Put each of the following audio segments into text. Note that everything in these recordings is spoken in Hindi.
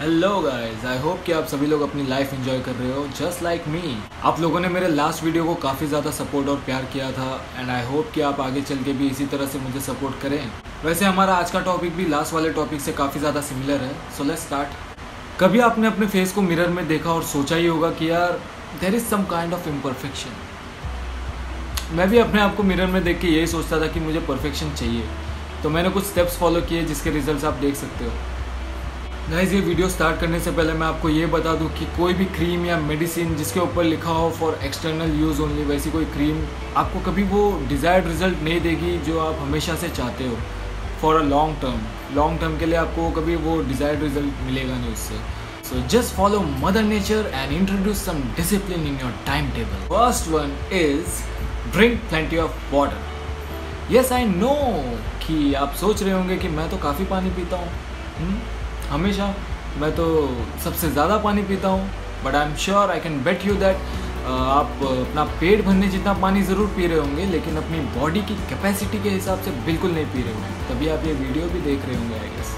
हेलो गाइस आई होप कि आप सभी लोग अपनी लाइफ एंजॉय कर रहे हो जस्ट लाइक मी आप लोगों ने मेरे लास्ट वीडियो को काफ़ी ज़्यादा सपोर्ट और प्यार किया था एंड आई होप कि आप आगे चल के भी इसी तरह से मुझे सपोर्ट करें. वैसे हमारा आज का टॉपिक भी लास्ट वाले टॉपिक से काफ़ी ज़्यादा सिमिलर है सो लेट्स स्टार्ट कभी आपने अपने फेस को मिरर में देखा और सोचा ही होगा कि यार there is some kind of imperfection मैं भी अपने आप को मिरर में देख के यही सोचता था कि मुझे परफेक्शन चाहिए. तो मैंने कुछ स्टेप्स फॉलो किए जिसके रिजल्ट्स आप देख सकते हो. गाइज़ ये वीडियो स्टार्ट करने से पहले मैं आपको ये बता दूँ कि कोई भी क्रीम या मेडिसिन जिसके ऊपर लिखा हो फॉर एक्सटर्नल यूज़ ओनली वैसी कोई क्रीम आपको कभी वो डिज़ायर्ड रिज़ल्ट नहीं देगी जो आप हमेशा से चाहते हो for a long term long term के लिए आपको कभी वो डिज़ायर्ड रिज़ल्ट मिलेगा नहीं उससे. So just follow mother nature and introduce some discipline in your time table first one is drink plenty of water yes I know कि आप सोच रहे होंगे कि मैं तो काफ़ी पानी पीता हूँ। हम्म? हमेशा मैं तो सबसे ज़्यादा पानी पीता हूँ but I am sure I can bet you that आप अपना पेट भरने जितना पानी ज़रूर पी रहे होंगे, लेकिन अपनी बॉडी की कैपेसिटी के हिसाब से बिल्कुल नहीं पी रहे होंगे। तभी आप ये वीडियो भी देख रहे होंगे आई गेस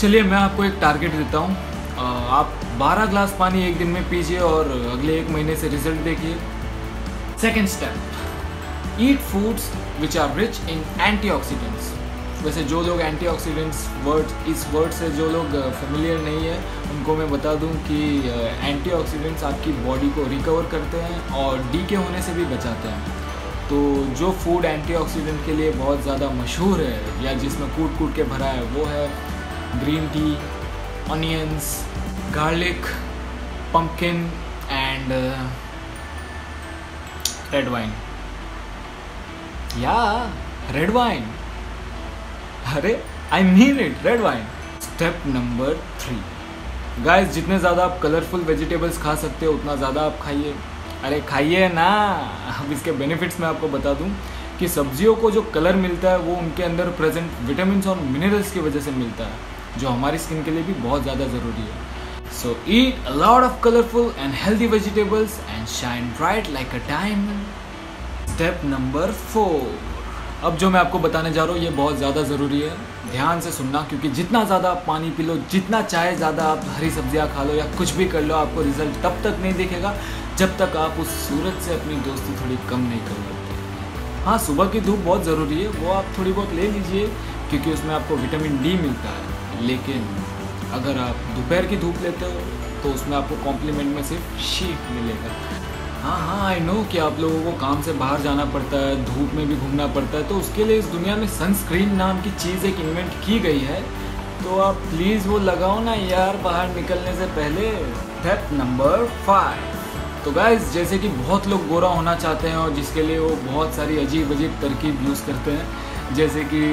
चलिए, मैं आपको एक टारगेट देता हूँ। आप 12 ग्लास पानी एक दिन में पीजिए और अगले एक महीने से रिज़ल्ट देखिए। Second step eat foods which are rich in antioxidants वैसे जो लोग एंटीऑक्सीडेंट्स वर्ड इस वर्ड से जो लोग फेमिलियर नहीं है, उनको मैं बता दूँ कि एंटीऑक्सीडेंट्स आपकी बॉडी को रिकवर करते हैं और डी के होने से भी बचाते हैं। तो जो फ़ूड एंटीऑक्सीडेंट के लिए बहुत ज़्यादा मशहूर है, या जिसमें कूट कूट के भरा है, वो है green tea onions garlic pumpkin and red wine या रेड वाइन अरे I mean it red wine step number three guys जितने ज़्यादा आप कलरफुल वेजिटेबल्स खा सकते हो, उतना ज़्यादा आप खाइए। अरे, खाइए ना। अब इसके बेनिफिट्स मैं आपको बता दूँ कि सब्जियों को जो कलर मिलता है, वो उनके अंदर प्रेजेंट विटामिन और मिनरल्स की वजह से मिलता है, जो हमारी स्किन के लिए भी बहुत ज़्यादा ज़रूरी है। So eat a lot of colourful and healthy vegetables and shine bright like a diamond step number four अब जो मैं आपको बताने जा रहा हूँ, ये बहुत ज़्यादा ज़रूरी है। ध्यान से सुनना, क्योंकि जितना ज़्यादा आप पानी पी लो, जितना चाहे ज़्यादा आप हरी सब्ज़ियाँ खा लो या कुछ भी कर लो, आपको रिज़ल्ट तब तक नहीं दिखेगा जब तक आप उस सूरज से अपनी दोस्ती थोड़ी कम नहीं कर लेते हाँ सुबह की धूप बहुत ज़रूरी है, वो आप थोड़ी बहुत ले लीजिए, क्योंकि उसमें आपको विटामिन डी मिलता है। लेकिन अगर आप दोपहर की धूप लेते हो तो उसमें आपको कॉम्प्लीमेंट में सिर्फ़ शीट मिलेगा। हाँ हाँ आई नो कि आप लोगों को काम से बाहर जाना पड़ता है, धूप में भी घूमना पड़ता है तो उसके लिए इस दुनिया में सनस्क्रीन नाम की चीज़ एक इन्वेंट की गई है। तो आप प्लीज़ वो लगाओ ना यार, बाहर निकलने से पहले स्टेप नंबर फाइव तो गाइज़ जैसे कि बहुत लोग गोरा होना चाहते हैं और जिसके लिए वो बहुत सारी अजीब अजीब तरकीब यूज़ करते हैं, जैसे कि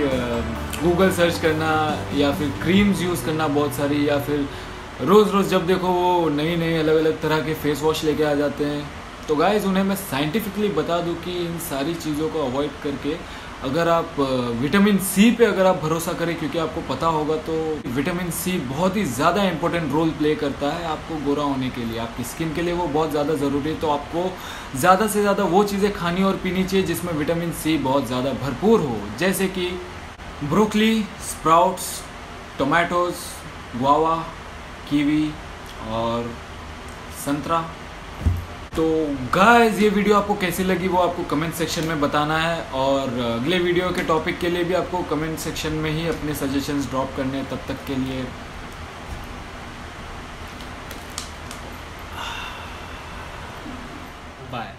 गूगल सर्च करना या फिर क्रीम्स यूज़ करना बहुत सारी, या फिर रोज़ रोज़ जब देखो वो नई नई अलग अलग तरह के फेस वॉश लेके आ जाते हैं। तो गाइज़ उन्हें मैं साइंटिफिकली बता दूँ कि इन सारी चीज़ों को अवॉइड करके अगर आप विटामिन सी पे अगर आप भरोसा करें, क्योंकि आपको पता होगा तो विटामिन सी बहुत ही ज़्यादा इंपॉर्टेंट रोल प्ले करता है आपको गोरा होने के लिए। आपकी स्किन के लिए वो बहुत ज़्यादा ज़रूरी है तो आपको ज़्यादा से ज़्यादा वो चीज़ें खानी और पीनी चाहिए जिसमें विटामिन सी बहुत ज़्यादा भरपूर हो। जैसे कि broccoli, sprouts, tomatoes, guava, kiwi और संतरा। तो गाइस ये वीडियो आपको कैसी लगी वो आपको कमेंट सेक्शन में बताना है और अगले वीडियो के टॉपिक के लिए भी आपको कमेंट सेक्शन में ही अपने सजेशंस ड्रॉप करने हैं, तब तक के लिए। बाय